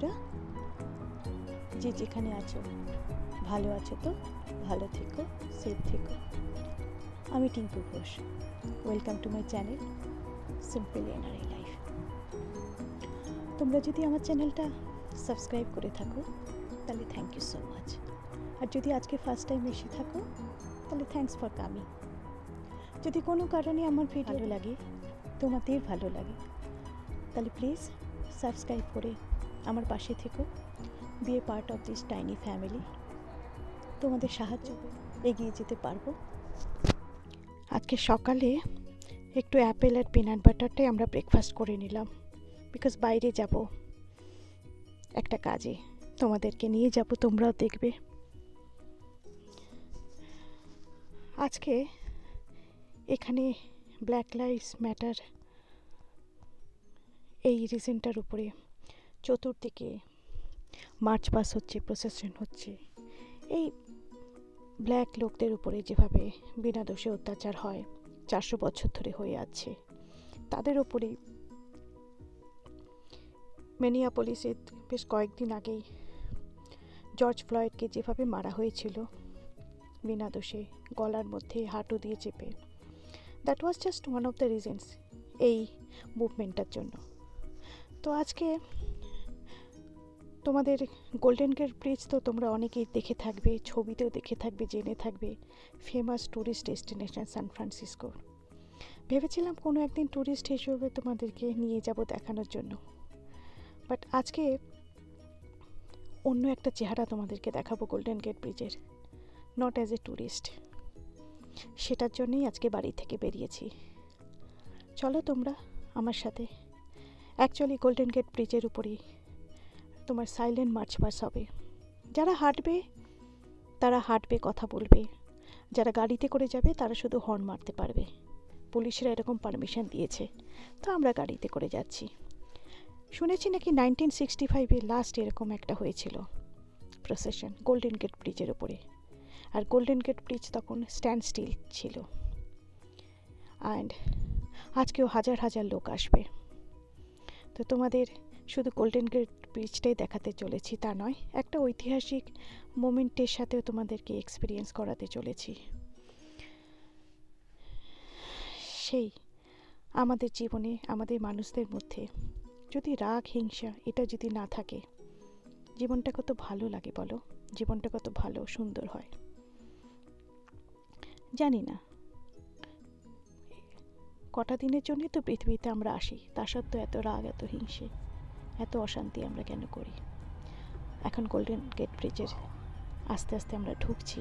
বন্ধুরা যে যেখানে আছো ভালো আছো তো? ভালো থেকো সেফ থেকো। আমি Tinku Ghosh. Welcome to my channel simple NRI life তোমরা যদি আমার চ্যানেলটা সাবস্ক্রাইব করে থাকো তাহলে থ্যাংক ইউ সো মাচ আর যদি আজকে ফার্স্ট টাইম এসে থাকো তাহলে থ্যাংকস ফর কামিং যদি কোনো কারণে আমার ভিডিও লাগে। তোমাদের ভালো লাগে তাহলে প্লিজ সাবস্ক্রাইব করে আমার পাশে থেকো। Be a part of this tiny family তোমাদের সাহায্য এগিয়ে যেতে পারব। আজকে সকালে একটু অ্যাপেল আর পিনাট বাটারটাই আমরা ব্রেকফাস্ট করে নিলাম। বিকজ বাইরে যাব একটা কাজে। তোমাদেরকে নিয়ে যাব, তোমরাও দেখবে। আজকে এখানে ব্ল্যাক লাইভস ম্যাটার এই রিজনটার উপরে চতুর্দিকে মার্চ পাস হচ্ছে প্রসেশন হচ্ছে। এই ব্ল্যাক লোকদের উপরে যেভাবে বিনা দোষে অত্যাচার হয়, চারশো বছর ধরে হয়ে আছে, তাদের ওপরেই মেনিয়াপলিসে বেশ কয়েকদিন আগেই জর্জ ফ্লয়েডকে যেভাবে মারা হয়েছিল, বিনা দোষে গলার মধ্যে হাঁটু দিয়ে চেপে that was just one of the reasons এই মুভমেন্টটার জন্য। তো আজকে তোমাদের গোল্ডেন গেট ব্রিজ তো তোমরা অনেকেই দেখে থাকবে, ছবিতেও দেখে থাকবে, জেনে থাকবে। Famous tourist destination San Francisco ভেবেছিলাম কোনো একদিন ট্যুরিস্ট হিসেবে তোমাদেরকে নিয়ে যাব দেখানোর জন্য। বাট আজকে অন্য একটা চেহারা তোমাদেরকে দেখাবো গোল্ডেন গেট ব্রিজের নট অ্যাজ এ ট্যুরিস্ট সেটার জন্যই আজকে বাড়ি থেকে বেরিয়েছি। চলো তোমরা আমার সাথে। অ্যাকচুয়ালি গোল্ডেন গেট ব্রিজের উপরেই তোমার সাইলেন্ট মার্চ পাস হবে। যারা হাঁটবে, তারা হাঁটবে, কথা বলবে। যারা গাড়িতে করে যাবে, তারা শুধু হর্ন মারতে পারবে। পুলিশরা এরকম পারমিশন দিয়েছে। তো আমরা গাড়িতে করে যাচ্ছি। শুনেছি নাকি নাইনটিন সিক্সটি ফাইভে লাস্ট এরকম একটা হয়েছিল প্রসেশন গোল্ডেন গেট ব্রিজের উপরে। আর গোল্ডেন গেট ব্রিজ তখন স্ট্যান্ড স্টিল ছিল। অ্যান্ড আজকেও হাজার হাজার লোক আসবে। তো তোমাদের শুধু গোল্ডেন গেট ব্রিজটাই দেখাতে চলেছি, তা নয়। একটা ঐতিহাসিক মোমেন্টের সাথেও তোমাদেরকে এক্সপিরিয়েন্স করাতে চলেছি। সেই, আমাদের জীবনে, আমাদের মানুষদের মধ্যে যদি রাগ, হিংসা, এটা যদি না থাকে, জীবনটা কত ভালো লাগে বলো? জীবনটা কত ভালো, সুন্দর হয়। জানি না। কটা দিনের জন্যই তো পৃথিবীতে আমরা আসি, তা সত্ত্বেও এত রাগ, এত হিংসে। এত অশান্তি আমরা কেন করি? এখন গোল্ডেন গেট ব্রিজের আস্তে আস্তে আমরা ঢুকছি।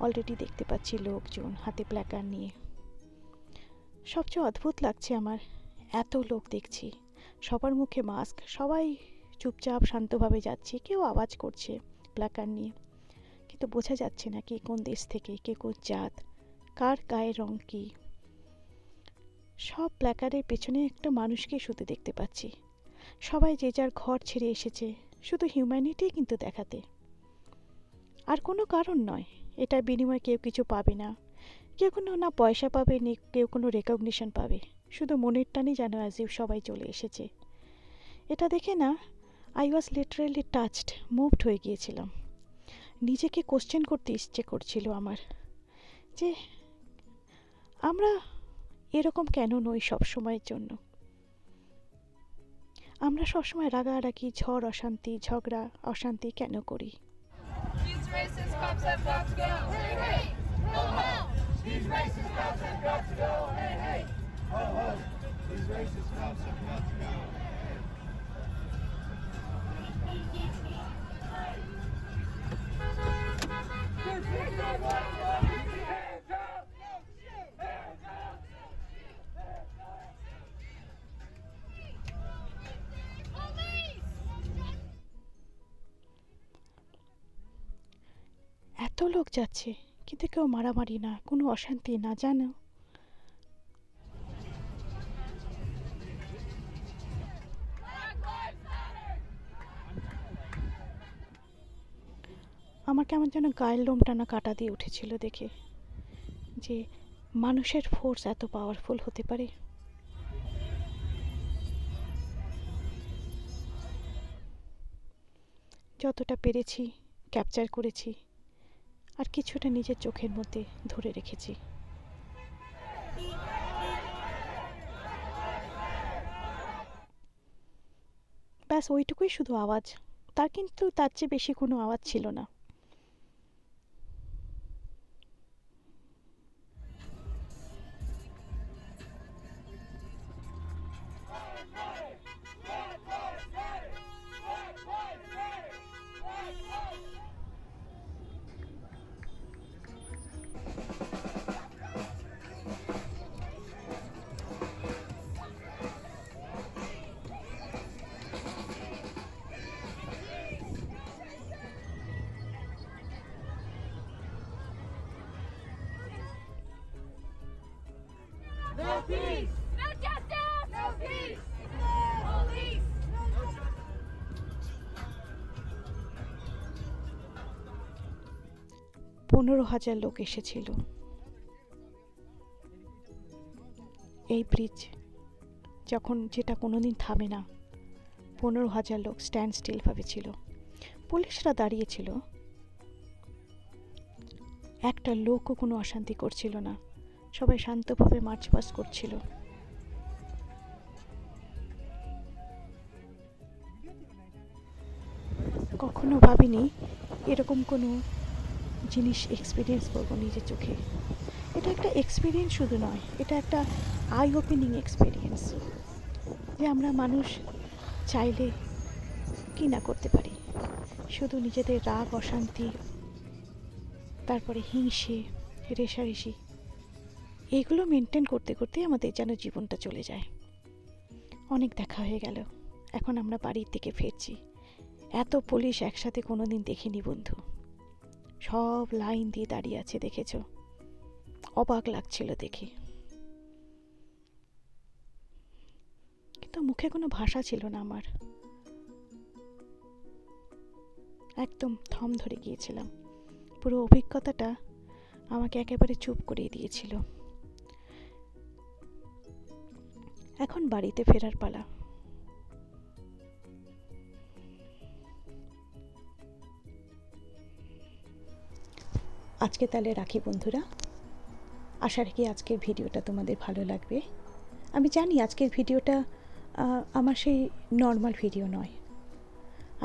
অলরেডি দেখতে পাচ্ছি লোকজন হাতে প্ল্যাকার নিয়ে। সবচেয়ে অদ্ভুত লাগছে আমার, এত লোক দেখছি। সবার মুখে মাস্ক সবাই চুপচাপ শান্তভাবে যাচ্ছে, কেউ আওয়াজ করছে প্ল্যাকার নিয়ে। কিন্তু বোঝা যাচ্ছে না কে কোন দেশ থেকে, কে কোন জাত, কার গায়ের রং কী। সব প্ল্যাকারের পেছনে একটা মানুষকে শুধু দেখতে পাচ্ছি। সবাই যে যার ঘর ছেড়ে এসেছে, শুধু হিউম্যানিটি কিন্তু দেখাতে। আর কোনো কারণ নয়, এটার বিনিময়ে কেউ কিছু পাবে না। কেউ কোনো না পয়সা পাবে, নি কেউ কোনো রেকগনিশন পাবে। শুধু মনের টানে যেন অ্যাজিভ সবাই চলে এসেছে। এটা দেখে না I was literally touched moved হয়ে গিয়েছিলাম। নিজেকে কোশ্চেন করতে ইচ্ছে করছিল আমার যে, আমরা এরকম কেন নই সব সময়ের জন্য? আমরা সবসময় রাগারাগি, ঝড় অশান্তি, ঝগড়া, অশান্তি কেন করি? These racist cops have got to go. এত লোক যাচ্ছে, কিন্তু কেউ মারামারি না, কোনো অশান্তি না, জানো? আমার কেমন যেন গায়ের লোম টানা কাটা দিয়ে উঠেছিল দেখে যে মানুষের ফোর্স এত পাওয়ারফুল হতে পারে। যতটা পেরেছি ক্যাপচার করেছি আর কিছুটা নিজের চোখের মধ্যে ধরে রেখেছি। ব্যাস, ওইটুকুই শুধু আওয়াজ। তার কিন্তু তার চেয়ে বেশি কোনো আওয়াজ ছিল না। পনেরো হাজার লোক এসেছিল। এই ব্রিজ যখন যেটা কোনোদিন থামে না, পনেরো হাজার লোক স্ট্যান্ড স্টিলভাবে ছিল। পুলিশরা দাঁড়িয়েছিল। একটা লোকও কোনো অশান্তি করছিল না। সবাই শান্তভাবে মার্চ পাস করছিল। কখনো ভাবিনি এরকম কোনো জিনিস এক্সপিরিয়েন্স করব নিজের চোখে। এটা একটা এক্সপিরিয়েন্স শুধু নয়, এটা একটা আই ওপেনিং এক্সপিরিয়েন্স যে আমরা মানুষ চাইলে কি না করতে পারি। শুধু নিজেদের রাগ, অশান্তি, তারপরে হিংসে, রেশারেশি, এগুলো মেনটেন করতে করতে আমাদের যেন জীবনটা চলে যায়। অনেক দেখা হয়ে গেল, এখন আমরা বাড়ির থেকে ফিরছি। এত পুলিশ একসাথে কোনো দিন দেখিনি বন্ধু। সব লাইন দিয়ে দাঁড়িয়ে আছে, দেখেছ? অবাক লাগছিল দেখে। কিন্তু মুখে কোনো ভাষা ছিল না আমার। একদম থম ধরে গিয়েছিলাম। পুরো অভিজ্ঞতাটা আমাকে একেবারে চুপ করিয়ে দিয়েছিল। এখন বাড়িতে ফেরার পালা। আজকে তাহলে রাখি বন্ধুরা। আশা রাখি আজকের ভিডিওটা তোমাদের ভালো লাগবে। আমি জানি আজকের ভিডিওটা আমার সেই নর্মাল ভিডিও নয়।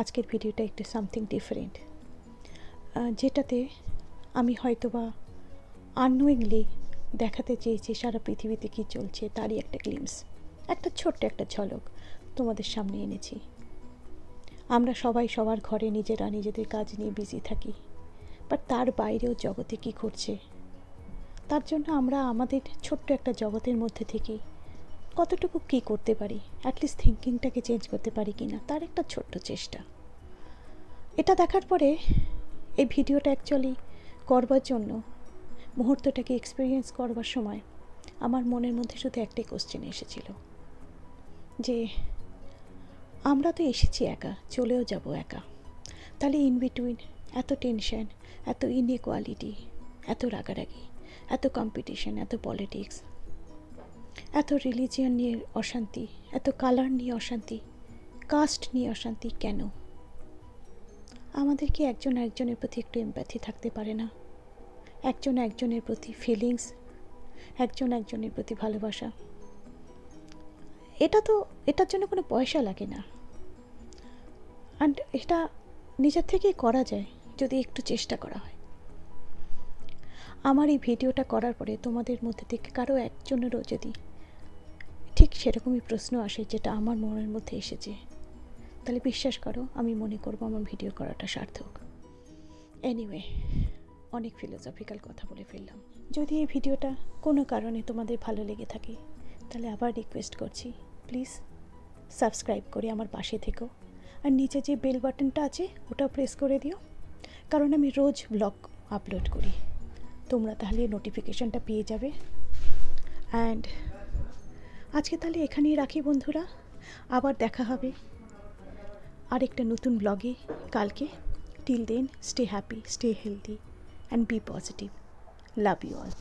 আজকের ভিডিওটা একটু সামথিং ডিফারেন্ট যেটাতে আমি হয়তোবা আননোয়িংলি দেখাতে চেয়েছি সারা পৃথিবীতে কী চলছে, তারই একটা গ্লিমস একটা ছোট্ট একটা ঝলক তোমাদের সামনে এনেছি। আমরা সবাই সবার ঘরে নিজেরা নিজেদের কাজ নিয়ে বিজি থাকি। বাট তার বাইরেও জগতে কী ঘটছে? তার জন্য আমরা আমাদের ছোট্ট একটা জগতের মধ্যে থেকে কতটুকু কী করতে পারি? অ্যাটলিস্ট থিঙ্কিংটাকে চেঞ্জ করতে পারি কি না তার একটা ছোট্ট চেষ্টা। এটা দেখার পরে এই ভিডিওটা অ্যাকচুয়ালি করবার জন্য, মুহূর্তটাকে এক্সপিরিয়েন্স করবার সময় আমার মনের মধ্যে শুধু একটাই কোশ্চেন এসেছিল। যে আমরা তো এসেছি একা, চলেও যাব একা। তাহলে ইন বিটুইন এত টেনশন, এত ইনইকোয়ালিটি এত রাগারাগি, এত কম্পিটিশন এত পলিটিক্স এত রিলিজিয়ন নিয়ে অশান্তি, এত কালার নিয়ে অশান্তি কাস্ট নিয়ে অশান্তি কেন? আমাদের কি একজন একজনের প্রতি একটু এমপ্যাথি থাকতে পারে না। একজন একজনের প্রতি ফিলিংস একজন একজনের প্রতি ভালোবাসা। এটা তো, এটার জন্য কোনো পয়সা লাগে না। অ্যান্ড এটা নিজের থেকেই করা যায়। যদি একটু চেষ্টা করা হয়। আমার এই ভিডিওটা করার পরে তোমাদের মধ্যে থেকে কারও একজনেরও যদি ঠিক সেরকমই প্রশ্ন আসে যেটা আমার মনের মধ্যে এসেছে, তাহলে বিশ্বাস করো আমি মনে করব আমার ভিডিও করাটা সার্থক। এনিওয়ে অনেক ফিলোসফিক্যাল কথা বলে ফেললাম। যদি এই ভিডিওটা কোনো কারণে তোমাদের ভালো লেগে থাকে, তাহলে আবার রিকোয়েস্ট করছি প্লিজ সাবস্ক্রাইব করে আমার পাশে থেকো। আর নিচে যে বেল বাটনটা আছে ওটা প্রেস করে দিও। কারণ আমি রোজ ব্লগ আপলোড করি। তোমরা তাহলে নোটিফিকেশানটা পেয়ে যাবে। অ্যান্ড আজকে তাহলে এখানেই রাখি বন্ধুরা। আবার দেখা হবে আরেকটা নতুন ব্লগে কালকে। Till then stay happy stay healthy and be positive love you all